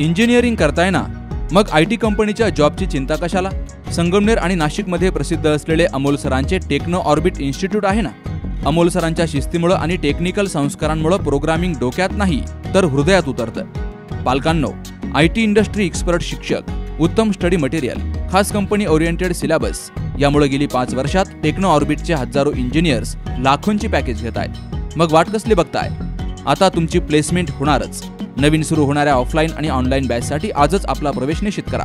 Engineering करताय ना? मग आय टी कंपनीच्या जॉबची चिंता कशाला? संगमनेर आणि नाशिकमध्ये प्रसिद्ध असलेले अमोल सरांचे टेक्नो ऑर्बिट इन्स्टिट्यूट आहे ना? अमोल सरांच्या शिस्तीमुळं आणि टेक्निकल संस्कारांमुळं प्रोग्रामिंग डोक्यात नाही तर हृदयात उतरतं. पालकांनो आय टी इंडस्ट्री एक्सपर्ट शिक्षक उत्तम स्टडी मटेरियल खास कंपनी ओरिएंटेड सिलेबस यामुळे गेली पाच वर्षात टेक्नो ऑर्बिटचे हजारो इंजिनियर्स लाखोंची पॅकेज घेत आहेत मग वाट कसली बघताय? आता तुमची प्लेसमेंट होणारच. नवीन सुरू होणाऱ्या ऑफलाईन आणि ऑनलाईन बॅचसाठी आजच आपला प्रवेश निश्चित करा.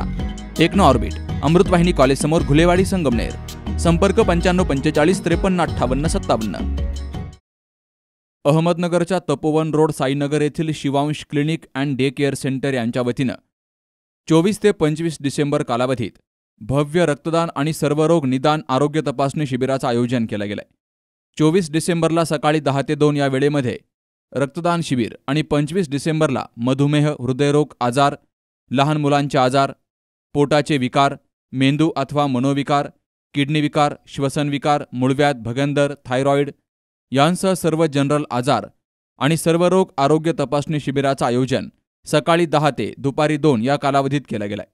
टेक्नो ऑर्बिट अमृतवाहिनी कॉलेज समोर घुलेवाडी संगमनेर. संपर्क पंच्याण्णव पंचेचाळीस त्रेपन्न अठ्ठावन्न सत्तावन्न. अहमदनगरच्या तपोवन रोड साईनगर येथील Shivansh clinic and day care centre यांच्या वतीनं चोवीस ते पंचवीस डिसेंबर कालावधीत भव्य रक्तदान आणि सर्वरोग निदान आरोग्य तपासणी शिबिराचं आयोजन केलं गेलंय. चोवीस डिसेंबरला सकाळी दहा ते दोन या वेळेमध्ये रक्तदान शिबिर आणि पंचवीस डिसेंबरला मधुमेह हृदयरोग आजार लहान मुलांचे आजार पोटाचे विकार मेंदू अथवा मनोविकार किडनी विकार श्वसन विकार भगंदर थायरॉईड यांसह सर्व जनरल आजार आणि सर्व रोग आरोग्य तपासणी शिबिराचं आयोजन सकाळी दहा ते दुपारी दोन या कालावधीत केलं गेलंय.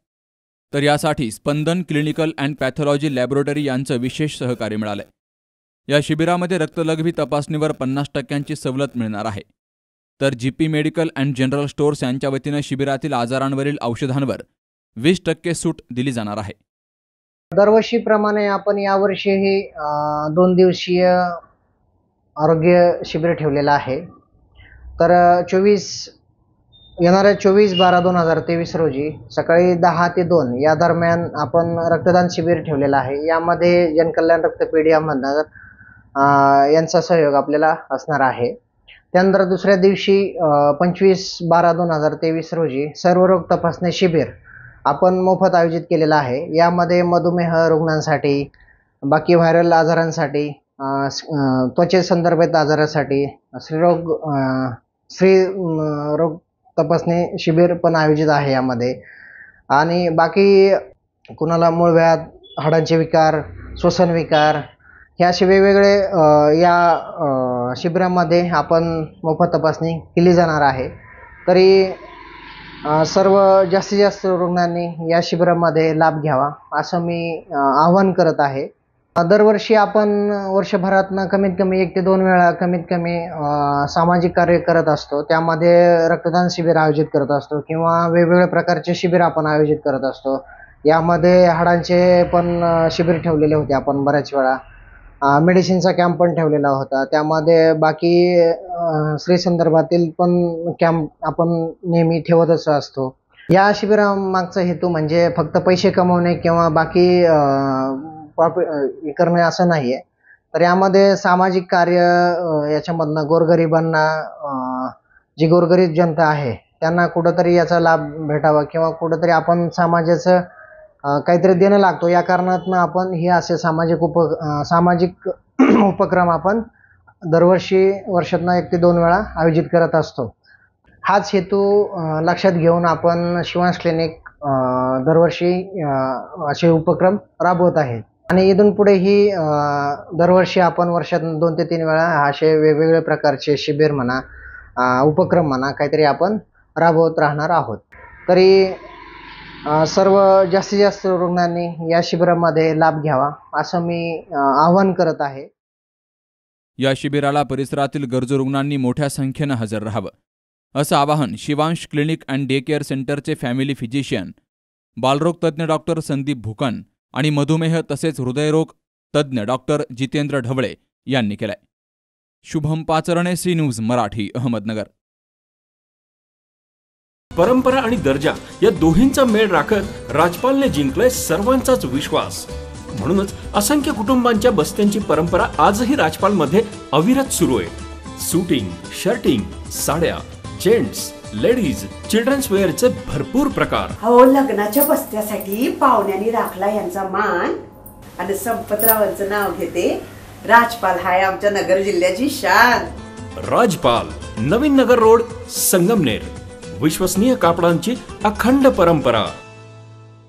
तर यासाठी Spandan Clinical and Pathology Laboratory यांचं विशेष सहकार्य मिळालंय. या शिबिरामध्ये रक्तलघवी तपासणीवर पन्नास टक्क्यांची सवलत मिळणार आहे. तर G P medical and general stores यांच्या वतीनं शिबिरातील आजारांवरील औषधांवर वीस टक्के सूट दिली जाणार आहे. दरवर्षीप्रमाणे आपण यावर्षीही दोन दिवसीय आरोग्य शिबिर ठेवलेलं आहे. तर चोवीस येणाऱ्या चोवीस बारा दोन हजार तेवीस रोजी सकाळी दहा ते दोन या दरम्यान आपण रक्तदान शिबिर ठेवलेलं आहे. यामध्ये जनकल्याण रक्तपेढी अहमदनगर यांचा सहयोग आपल्याला असणार आहे. त्यानंतर दुसऱ्या दिवशी पंचवीस बारा दोन हजार तेवीस रोजी सर्वरोग तपासणी शिबिर आपण मोफत आयोजित केलेलं आहे. यामध्ये मधुमेह रुग्णांसाठी बाकी व्हायरल आजारांसाठी अं, त्वचेसंदर्भित आजारासाठी स्त्रीरोग स्त्री रोग तपासणी शिबिर पण आयोजित आहे यामध्ये. आणि बाकी कुणाला मूळव्याध हाडांचे विकार श्वसन विकार हे असे वेगवेगळे या शिबिरामध्ये आपण मोफत तपासणी केली जाणार आहे. तरी सर्व जास्तीत जास्त रुग्णांनी या शिबिरामध्ये लाभ घ्यावा असं मी आवाहन करत आहे. दरवर्षी आपण वर्षभरातनं कमीत कमी एक ते दोन वेळा कमीत कमी सामाजिक कार्य करत असतो. त्यामध्ये रक्तदान शिबिर आयोजित करत असतो किंवा वेगवेगळ्या प्रकारचे शिबिर आपण आयोजित करत असतो. यामध्ये हाडांचे पण शिबिर ठेवलेले होते आपण बऱ्याच वेळा. मेडिसिनचा कॅम्प पण ठेवलेला होता. त्यामध्ये बाकी स्त्री संदर्भातील पण कॅम्प आपण नेहमी ठेवतच असतो. या शिबिरामागचा हेतू म्हणजे फक्त पैसे कमवणे किंवा बाकी प्रॉफिट करणे असं नाही आहे तर यामध्ये सामाजिक कार्य याच्यामधनं गोरगरिबांना जी गोरगरीब जनता आहे त्यांना कुठंतरी याचा लाभ भेटावा किंवा कुठंतरी आपण समाजाचं काहीतरी देणं लागतो. या कारणातनं आपण हे असे सामाजिक उप सामाजिक उपक्रम आपण दरवर्षी वर्षातनं एक ते दोन वेळा आयोजित करत असतो. हाच हेतू लक्षात घेऊन आपण शिवांश क्लिनिक दरवर्षी असे उपक्रम राबवत आहेत आणि इथून पुढेही दरवर्षी आपण वर्षात दोन ते तीन वेळा असे वेगवेगळ्या प्रकारचे शिबिर म्हणा उपक्रम म्हणा काहीतरी आपण राबवत राहणार आहोत. तरी सर्व जास्तीत जास्त रुग्णांनी या शिबिरामध्ये लाभ घ्यावा असं मी आवाहन करत आहे. या शिबिराला परिसरातील गरजू रुग्णांनी मोठ्या संख्येनं हजर राहावं. असं आवाहन Shivansh clinic and day care सेंटरचे फॅमिली फिजिशियन बालरोग तज्ज्ञ डॉक्टर संदीप भुकन आणि मधुमेह तसेच हृदयरोग तज्ज्ञ डॉक्टर जितेंद्र ढवळे यांनी केलंय. Shubham Pacharne C news Marathi Ahmednagar. परंपरा आणि दर्जा या दोहींचा मेळ राखत राजपालने जिंकलाय सर्वांचाच विश्वास. म्हणूनच असंख्य कुटुंबांच्या बस्त्यांची परंपरा आजही राजपालमध्ये अविरत सुरू आहे. सुटिंग शर्टिंग साड्या जेंट्स लेडीज चिल्ड्रन्स वेअरचे भरपूर प्रकार. हो लग्नाच्या बस्त्यासाठी पाहुण्यांनी राखला यांचा मान. आणि संपतरावांचं नाव घेते राजपाल हाय आमच्या नगर जिल्ह्याची शान. राजपाल नवीन नगर रोड संगमनेर. विश्वसनीय कापडांची अखंड परंपरा.